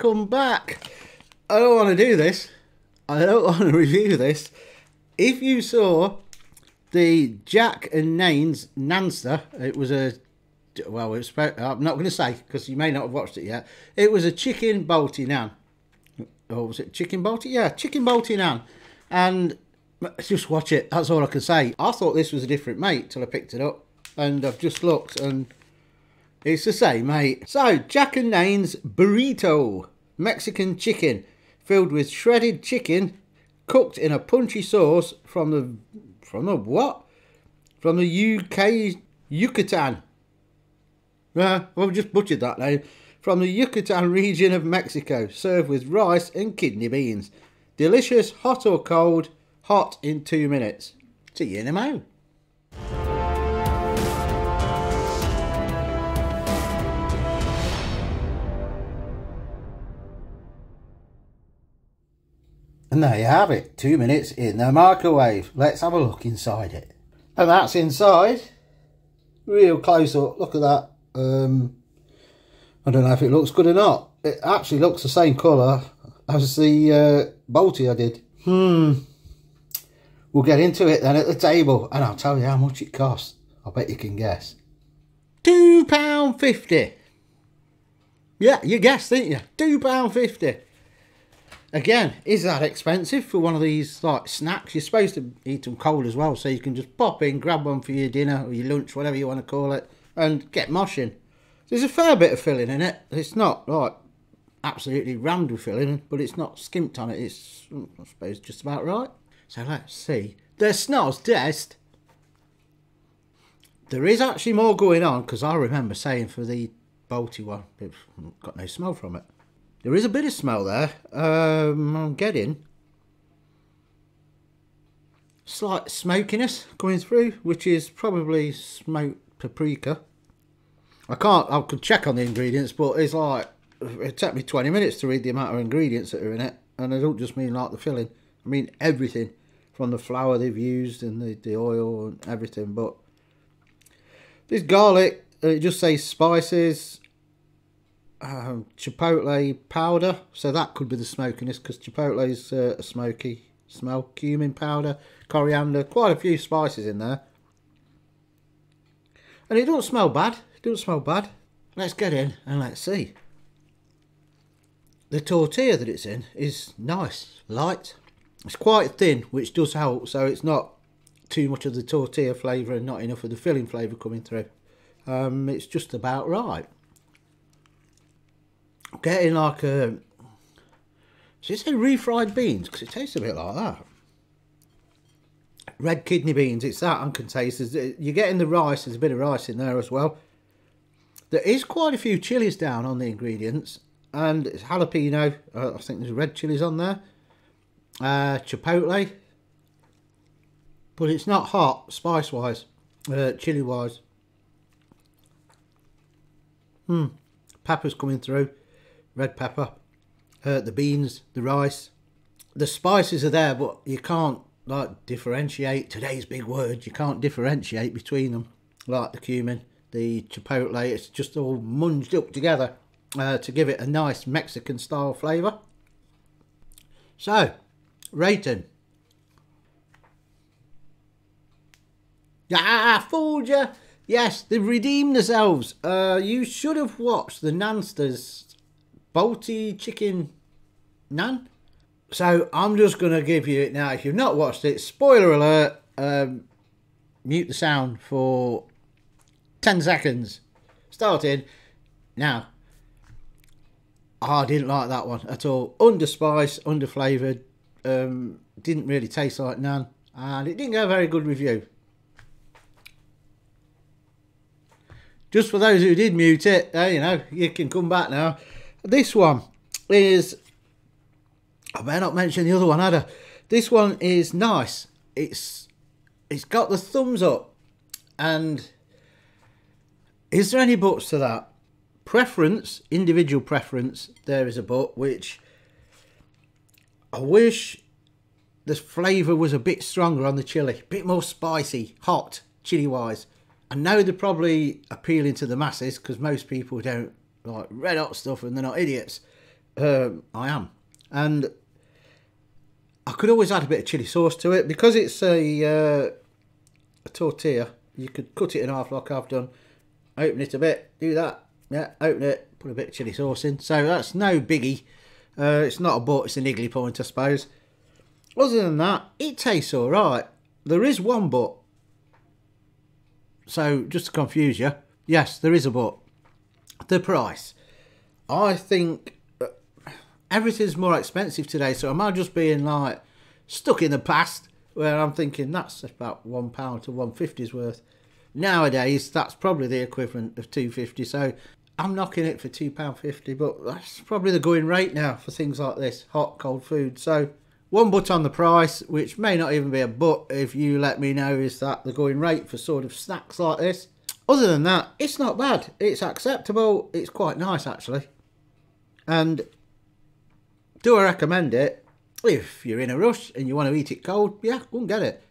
welcome back. I don't want to do this. I don't want to review this. If you saw the Jack and Nayns Nanster, it was a well, was, I'm not going to say because you may not have watched it yet. It was a chicken balti nan. Or was it chicken balti? Yeah, chicken balti nan. And just watch it. That's all I can say. I thought this was a different mate till I picked it up, and I've just looked and it's the same, mate. So Jack and Nayns' burrito, Mexican chicken, filled with shredded chicken, cooked in a punchy sauce from the from the what? From the UK Yucatan. Yeah, well, I've just butchered that name. From the Yucatan region of Mexico, served with rice and kidney beans. Delicious, hot or cold, hot in two minutes. See you in a mo. And there you have it, two minutes in the microwave. Let's have a look inside it. And that's inside. Real close up, look at that. Um, I don't know if it looks good or not. It actually looks the same colour as the uh, Balti I did. Hmm. We'll get into it then at the table and I'll tell you how much it costs. I bet you can guess. £2.50. Yeah, you guessed, didn't you? £2.50. Again, is that expensive for one of these like snacks? You're supposed to eat them cold as well, so you can just pop in, grab one for your dinner or your lunch, whatever you want to call it, and get moshing. There's a fair bit of filling in it. It's not like absolutely rammed with filling, but it's not skimped on it. It's, hmm, I suppose, just about right. So let's see. The snow's test. There is actually more going on because I remember saying for the Balti one, it's got no smell from it. There is a bit of smell there. Um, I'm getting slight smokiness coming through, which is probably smoked paprika. I can't, I could check on the ingredients, but it's like, it took me 20 minutes to read the amount of ingredients that are in it. And I don't just mean like the filling, I mean everything from the flour they've used and the, the oil and everything. But this garlic, it just says spices, um, chipotle powder. So that could be the smokiness because chipotle is uh, a smoky smell. Cumin powder, coriander, quite a few spices in there. And it don't smell bad. It don't smell bad. Let's get in and let's see. The tortilla that it's in is nice, light. It's quite thin, which does help, so it's not too much of the tortilla flavour and not enough of the filling flavour coming through. Um, it's just about right. Getting like a... Does it say refried beans? Because it tastes a bit like that. Red kidney beans, it's that I can uncontained. You're getting the rice, there's a bit of rice in there as well. There is quite a few chilies down on the ingredients. And it's jalapeno. Uh, I think there's red chilies on there uh, chipotle, but it's not hot spice wise, uh, chili wise. Hmm, pepper's coming through, red pepper, uh, the beans, the rice, the spices are there, but you can't like differentiate. Today's big word. You can't differentiate between them, like the cumin, the chipotle. It's just all munged up together uh, to give it a nice Mexican style flavour. So, Rating. Ah, fooled you. Yes, they've redeemed themselves. Uh, you should have watched the Nansters Balti Chicken Nan. So I'm just going to give you it now. If you've not watched it, spoiler alert, um, mute the sound for 10 seconds. Starting now. I didn't like that one at all. Under spice, under flavoured, um, didn't really taste like naan, and it didn't get a very good review. Just for those who did mute it, uh, you know, you can come back now. This one is, I better not mention the other one, either. This one is nice. It's it's got the thumbs up, and is there any buts to that? Preference, individual preference, there is a but, which I wish the flavour was a bit stronger on the chili, a bit more spicy, hot, chili wise. I know they're probably appealing to the masses because most people don't like red hot stuff and they're not idiots. Um, I am. And I could always add a bit of chili sauce to it because it's a, uh, a tortilla. You could cut it in half like I've done. Open it a bit, do that. Yeah, open it, put a bit of chili sauce in. So that's no biggie. Uh, it's not a but, it's an niggly point, I suppose. Other than that, it tastes alright. There is one but. So, just to confuse you, yes, there is a but. The price. I think uh, everything's more expensive today, so am I just being like stuck in the past where I'm thinking that's about one pound to one fifty's worth. Nowadays, that's probably the equivalent of two fifty. So I'm knocking it for two pound fifty, but that's probably the going rate now for things like this, hot cold food. So one but on the price, which may not even be a but if you let me know, is that the going rate for sort of snacks like this. Other than that, it's not bad. It's acceptable. It's quite nice actually. And do I recommend it? If you're in a rush and you want to eat it cold, yeah, go and get it.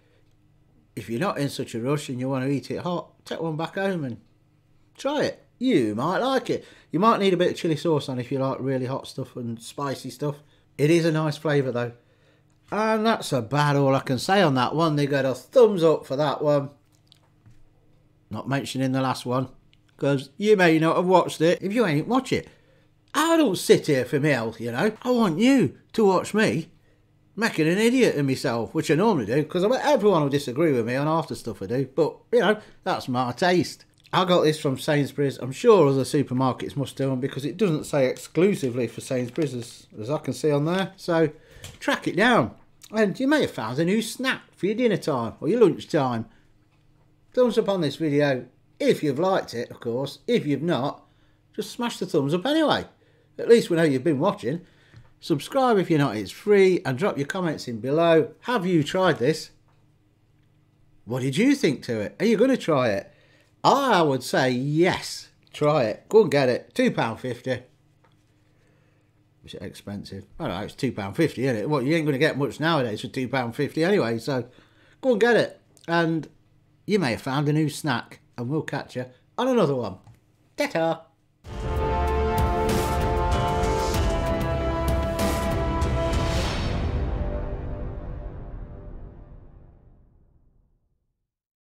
If you're not in such a rush and you want to eat it hot, take one back home and try it. You might like it. You might need a bit of chili sauce on if you like really hot stuff and spicy stuff. It is a nice flavour though. And that's about all I can say on that one. They got a thumbs up for that one. Not mentioning the last one. Because you may not have watched it. If you ain't, watch it. I don't sit here for me health, you know. I want you to watch me making an idiot of myself, which I normally do, because everyone will disagree with me on half the stuff I do. But, you know, that's my taste. I got this from Sainsbury's. I'm sure other supermarkets must do them because it doesn't say exclusively for Sainsbury's as, as I can see on there. So track it down. And you may have found a new snack for your dinner time or your lunch time. Thumbs up on this video if you've liked it, of course. If you've not, just smash the thumbs up anyway. At least we know you've been watching. Subscribe if you're not, it's free, and drop your comments in below. Have you tried this? What did you think to it? Are you going to try it? I would say yes. Try it. Go and get it. £2.50. Is it expensive? I don't know, it's £2.50, isn't it? Well, you ain't going to get much nowadays for £2.50 anyway, so go and get it. And you may have found a new snack, and we'll catch you on another one. ta